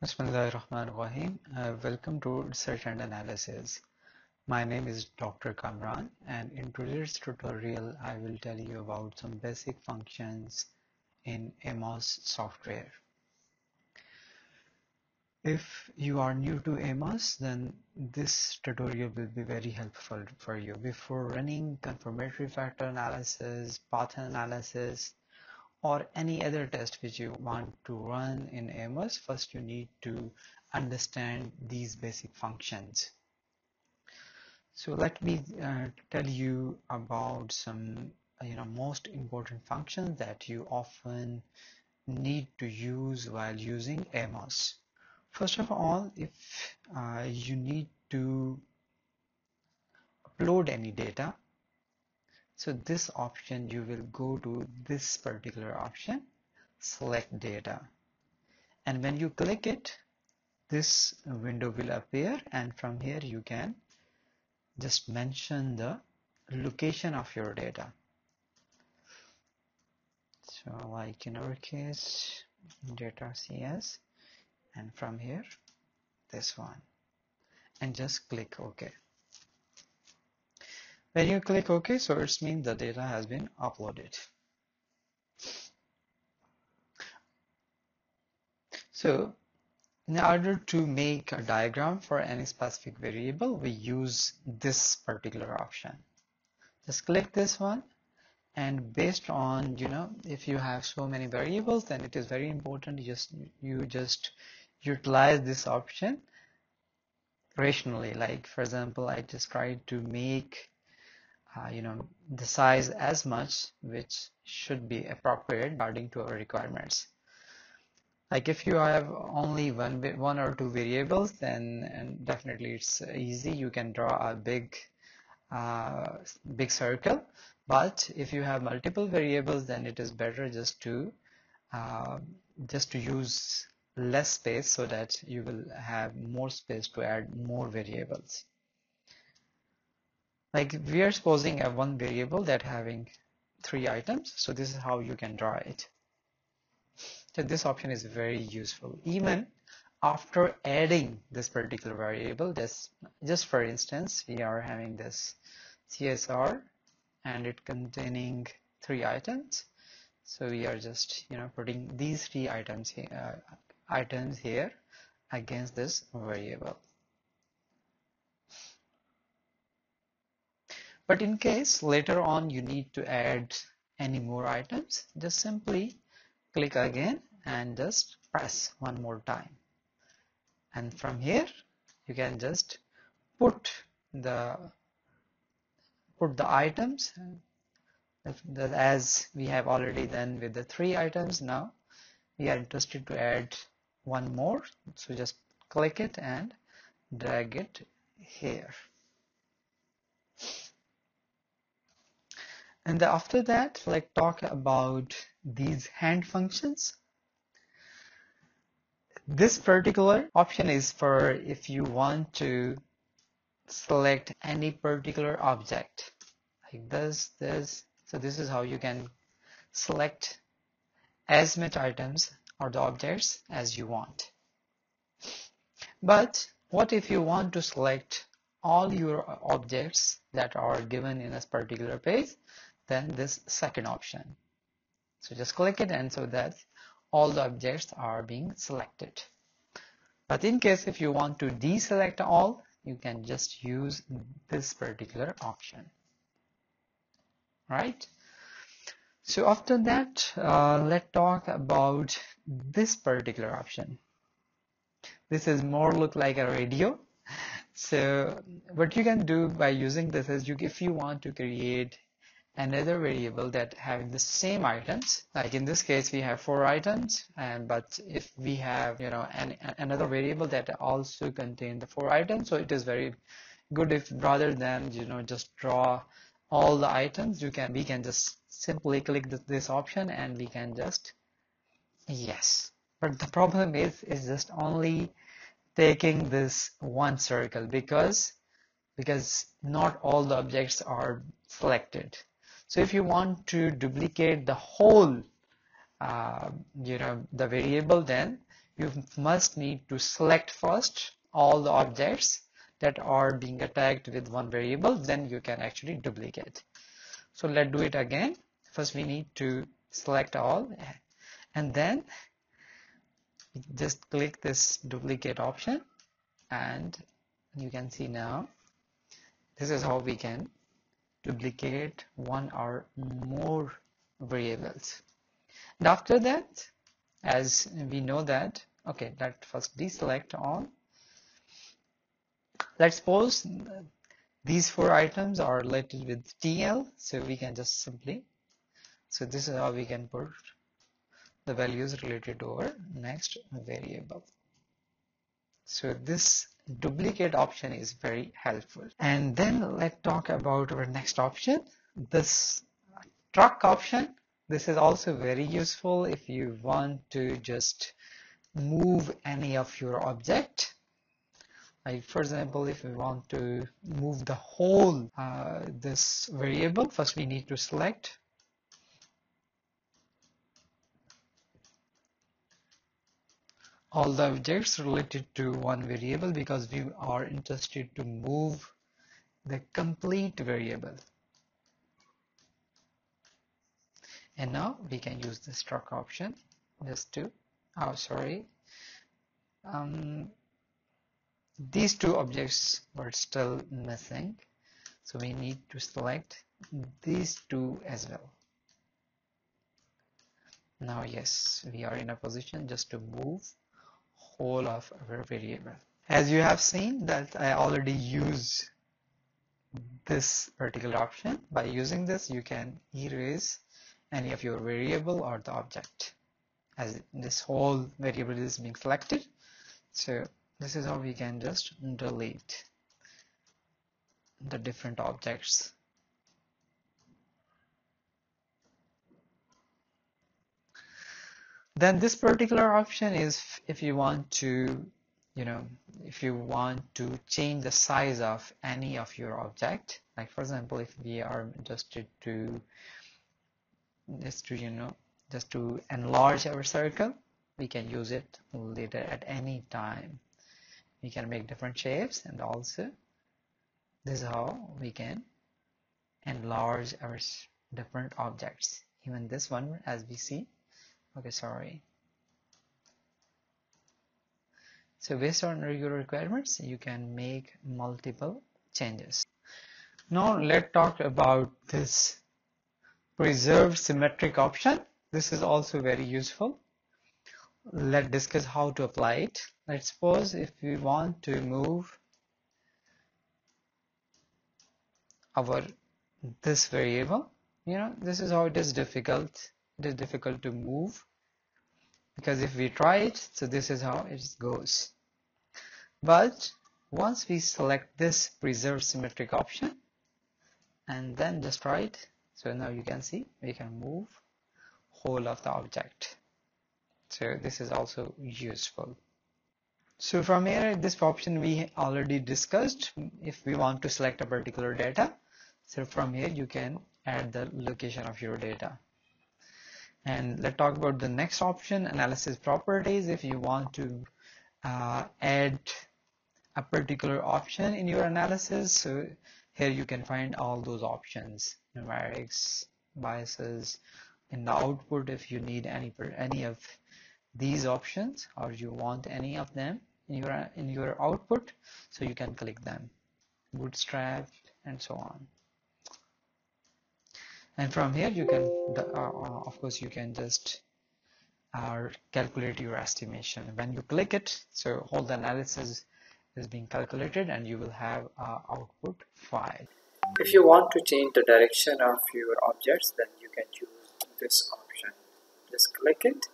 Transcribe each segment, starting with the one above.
Bismillahirrahmanirrahim. Uh, welcome to Research and Analysis. My name is Dr. Kamran and in today's tutorial I will tell you about some basic functions in AMOS software. If you are new to AMOS then this tutorial will be very helpful for you. Before running confirmatory factor analysis, path analysis, or any other test which you want to run in AMOS, first you need to understand these basic functions. So let me uh, tell you about some you know most important functions that you often need to use while using AMOS. First of all, if uh, you need to upload any data, so this option you will go to this particular option select data. And when you click it this window will appear. And from here you can just mention the location of your data. So like in our case data cs. And from here this one. And just click ok when you click OK, so it means the data has been uploaded. So in order to make a diagram for any specific variable, we use this particular option. Just click this one and based on, you know, if you have so many variables, then it is very important just you just utilize this option rationally. Like for example, I just tried to make uh, you know the size as much which should be appropriate according to our requirements. Like if you have only one one or two variables then definitely it's easy you can draw a big uh, big circle. But if you have multiple variables then it is better just to uh, just to use less space so that you will have more space to add more variables like we are supposing a one variable that having three items so this is how you can draw it. So this option is very useful. Even after adding this particular variable this just for instance we are having this CSR and it containing three items. So we are just you know putting these three items here uh, items here against this variable But in case later on you need to add any more items, just simply click again and just press one more time. And from here you can just put the put the items as we have already done with the three items now we are interested to add one more so just click it and drag it here and after that like talk about these hand functions. This particular option is for if you want to select any particular object. Like this this. So this is how you can select as much items or the objects as you want. But what if you want to select all your objects that are given in a particular page then this second option. So just click it and so that all the objects are being selected. But in case if you want to deselect all you can just use this particular option. Right? So after that uh, let's talk about this particular option. This is more look like a radio. So what you can do by using this is you if you want to create another variable that having the same items like in this case we have four items and but if we have you know an, another variable that also contain the four items so it is very good if rather than you know just draw all the items you can we can just simply click this, this option and we can just yes. But the problem is is just only taking this one circle because because not all the objects are selected so if you want to duplicate the whole, uh, you know, the variable, then you must need to select first all the objects that are being attacked with one variable then you can actually duplicate. So let's do it again. First we need to select all and then just click this duplicate option and you can see now this is how we can duplicate one or more variables. And after that as we know that okay let first deselect all. Let's suppose these four items are related with TL so we can just simply so this is how we can put the values related to our next variable. So this duplicate option is very helpful. And then let's talk about our next option. This truck option this is also very useful if you want to just move any of your object. Like for example if we want to move the whole uh, this variable first we need to select all the objects related to one variable because we are interested to move the complete variable. And now we can use the struct option just to oh sorry. Um, these two objects were still missing so we need to select these two as well. Now yes we are in a position just to move whole of our variable. As you have seen that I already use this particular option. By using this, you can erase any of your variable or the object as this whole variable is being selected. So this is how we can just delete the different objects then this particular option is if you want to you know if you want to change the size of any of your object. Like for example if we are interested to just to you know just to enlarge our circle we can use it later at any time. We can make different shapes and also this is how we can enlarge our different objects. Even this one as we see okay sorry. So based on your requirements you can make multiple changes. Now let's talk about this preserve symmetric option. This is also very useful. Let's discuss how to apply it. Let's suppose if we want to move our this variable you know this is how it is difficult it is difficult to move because if we try it so this is how it goes. But once we select this preserve symmetric option and then just try it so now you can see we can move whole of the object. So this is also useful. So from here this option we already discussed if we want to select a particular data. So from here you can add the location of your data and let's talk about the next option analysis properties. If you want to uh, add a particular option in your analysis so here you can find all those options. Numerics biases in the output if you need any any of these options or you want any of them in your in your output so you can click them. Bootstrap and so on and from here you can uh, uh, of course you can just uh, calculate your estimation. When you click it so all the analysis is being calculated and you will have a output file. If you want to change the direction of your objects then you can choose this option. Just click it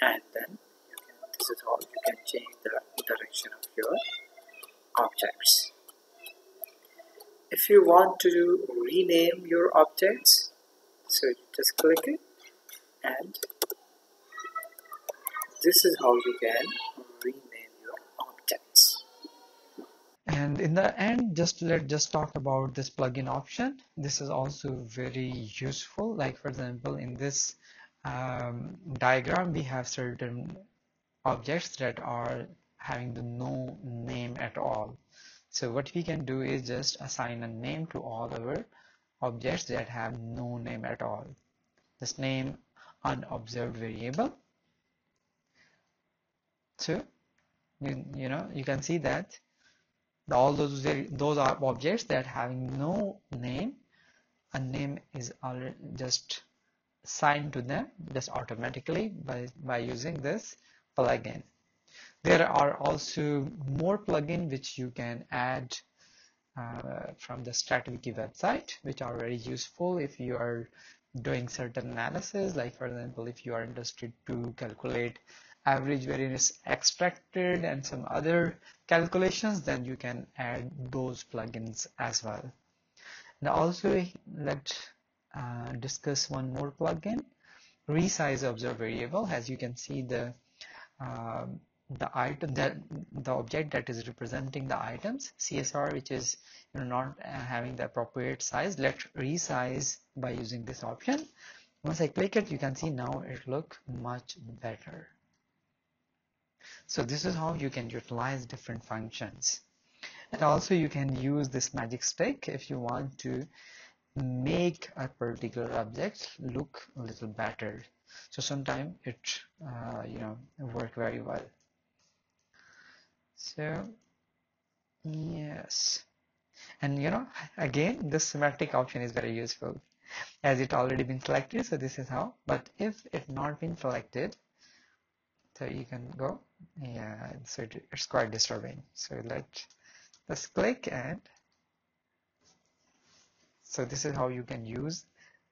and then you can, this is how you can change the direction of your objects. If you want to rename your objects just click it and this is how you can rename your objects. And in the end just let just talk about this plugin option. This is also very useful. Like for example in this um, diagram we have certain objects that are having the no name at all. So what we can do is just assign a name to all our objects that have no name at all this name unobserved variable. So you, you know you can see that all those those are objects that having no name a name is already just assigned to them just automatically by by using this plugin. There are also more plugin which you can add uh, from the StatWiki website which are very useful if you are doing certain analysis like for example if you are interested to calculate average variance extracted and some other calculations then you can add those plugins as well. And also let's uh, discuss one more plugin resize observed variable. As you can see the uh, the item that the object that is representing the items CSR which is you know not having the appropriate size let's resize by using this option once I click it you can see now it look much better so this is how you can utilize different functions. And also you can use this magic stick if you want to make a particular object look a little better. So sometimes it, uh, you know, work very well. So yes. And you know, again, this semantic option is very useful. As it already been selected. So this is how, but if it not been selected, so you can go. Yeah so it, it's quite disturbing. So let let's click and so this is how you can use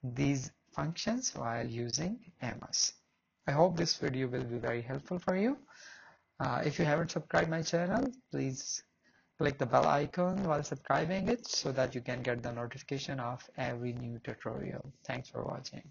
these functions while using AMOS I hope this video will be very helpful for you uh, if you haven't subscribed my channel please click the bell icon while subscribing it so that you can get the notification of every new tutorial. Thanks for watching